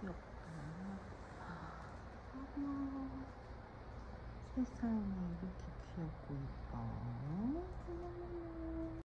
귀엽다. 아, 세상에 이렇게